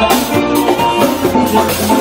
Thank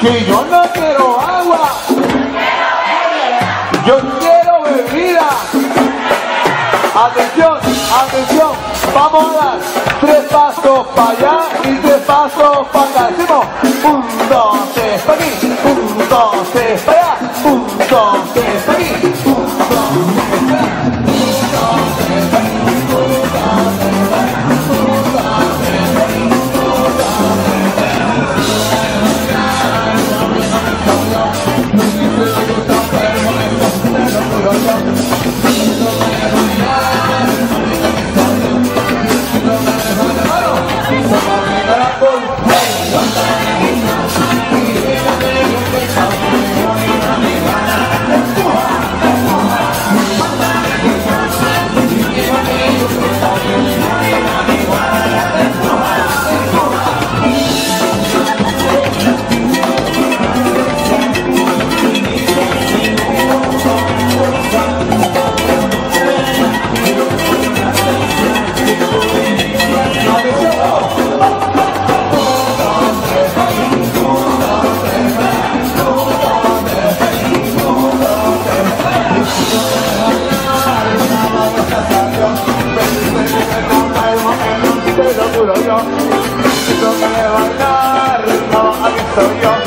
que yo no quiero agua, yo quiero bebida. Atención, atención, vamos a dar tres pasos para allá y tres pasos para acá. Decimos, un, dos, tres, para aquí, un, dos, tres, para allá, un, dos, tres, para aquí,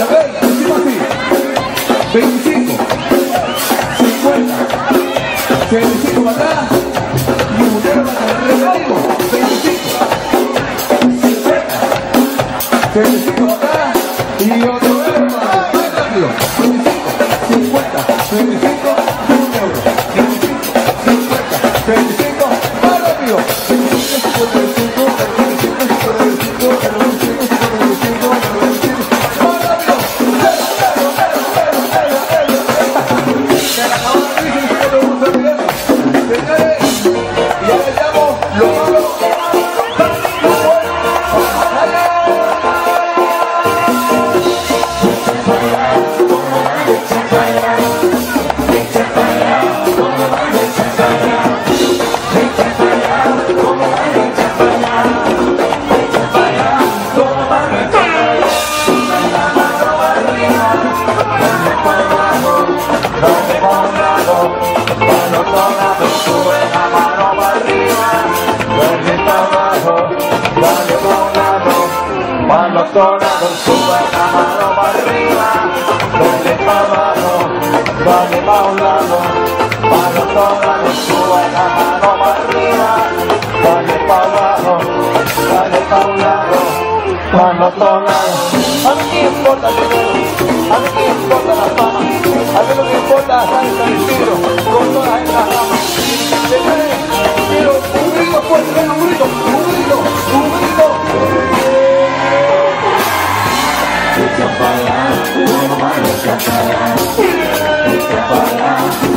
¡Venga, aquí! Cuando sonado sube la mano para arriba, dale para abajo, dale para un lado. Cuando sonado sube la mano para arriba, dale para abajo, dale para un lado. Cuando sonado, a mí me importa el dinero, a mí me importa la fama, a mí lo que importa es estar tranquilo con todas estas ramas. Señores, quiero un grito fuerte, ven un grito, un grito. Para, para,